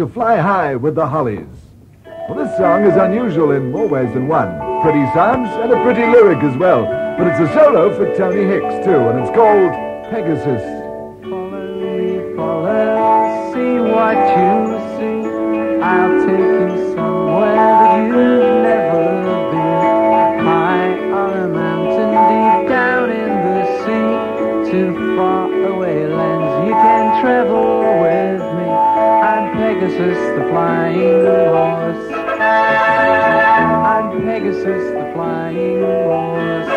to fly high with the Hollies. Well, this song is unusual in more ways than one. Pretty sounds and a pretty lyric as well. But it's a solo for Tony Hicks, too, and it's called Pegasus. Follow me, follow, see what you see. I'll take you somewhere that you've never been. High on a mountain, deep down in the sea. To far away lands you can travel Pegasus, the flying horse. I'm Pegasus, the flying horse.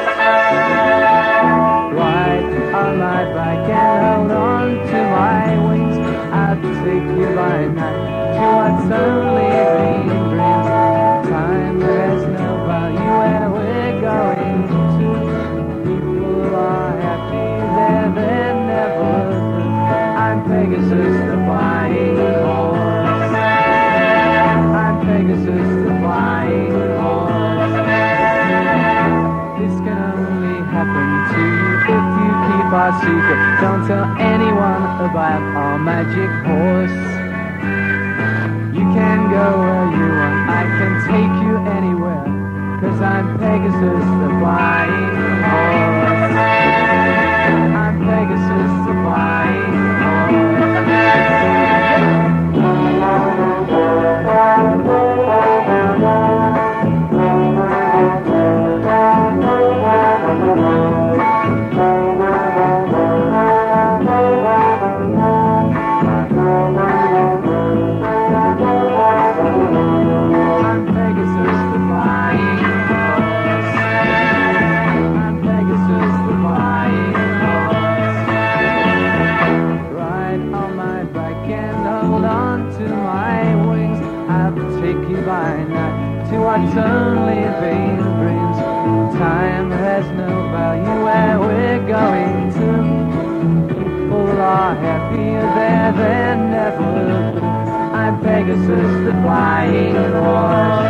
Ride on my back and hold on to my wings. I'll take you by night to what's only been dreams. Time has no value where we're going to. People are happy there, never blue. I'm Pegasus, about our magic horse. You can take you by night to only vain dreams. Time has no value where we're going to. People are happier there than ever. I'm Pegasus, the flying horse.